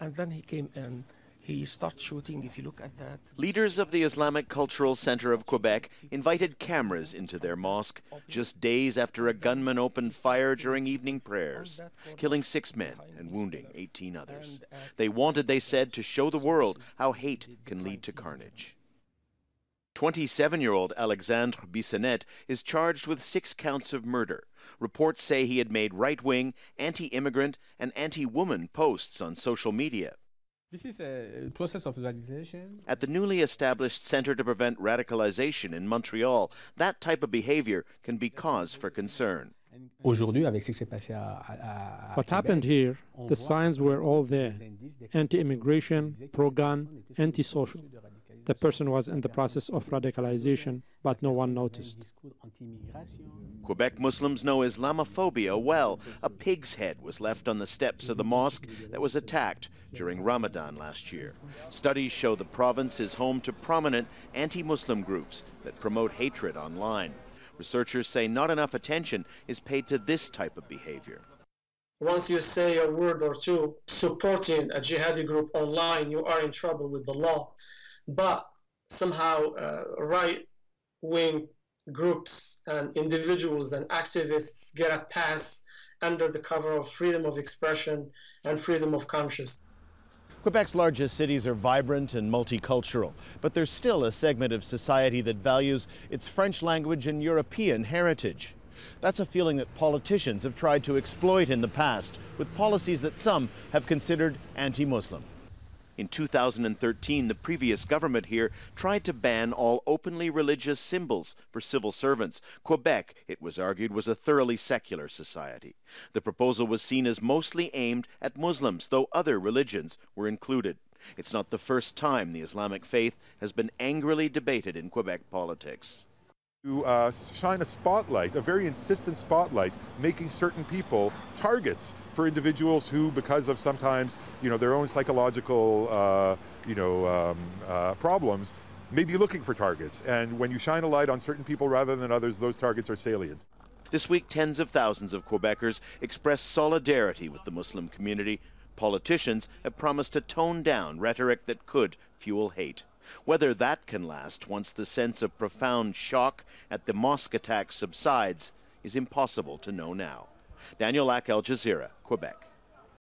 And then he came in. He started shooting. If you look at that. Leaders of the Islamic Cultural Center of Quebec invited cameras into their mosque just days after a gunman opened fire during evening prayers, killing six men and wounding 18 others. They wanted, they said, to show the world how hate can lead to carnage. 27 year old Alexandre Bissonnette is charged with six counts of murder. Reports say he had made right wing, anti immigrant, and anti woman posts on social media. This is a process of radicalization. At the newly established Center to Prevent Radicalization in Montreal, that type of behavior can be cause for concern. What happened here, the signs were all there anti immigration, pro gun, anti social. The person was in the process of radicalization, but no one noticed. Quebec Muslims know Islamophobia well. A pig's head was left on the steps of the mosque that was attacked during Ramadan last year. Studies show the province is home to prominent anti Muslim groups that promote hatred online. Researchers say not enough attention is paid to this type of behavior. Once you say a word or two supporting a jihadi group online, you are in trouble with the law but somehow uh, right-wing groups and individuals and activists get a pass under the cover of freedom of expression and freedom of conscience. Quebec's largest cities are vibrant and multicultural, but there's still a segment of society that values its French language and European heritage. That's a feeling that politicians have tried to exploit in the past with policies that some have considered anti Muslim. In 2013, the previous government here tried to ban all openly religious symbols for civil servants. Quebec, it was argued, was a thoroughly secular society. The proposal was seen as mostly aimed at Muslims, though other religions were included. It's not the first time the Islamic faith has been angrily debated in Quebec politics to uh, shine a spotlight, a very insistent spotlight, making certain people targets for individuals who, because of sometimes you know their own psychological uh, you know um, uh, problems, may be looking for targets. And when you shine a light on certain people rather than others, those targets are salient. This week, tens of thousands of Quebecers expressed solidarity with the Muslim community. Politicians have promised to tone down rhetoric that could fuel hate. Whether that can last once the sense of profound shock at the mosque attack subsides is impossible to know now. Daniel Lak, Al Jazeera, Quebec.